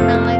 and then like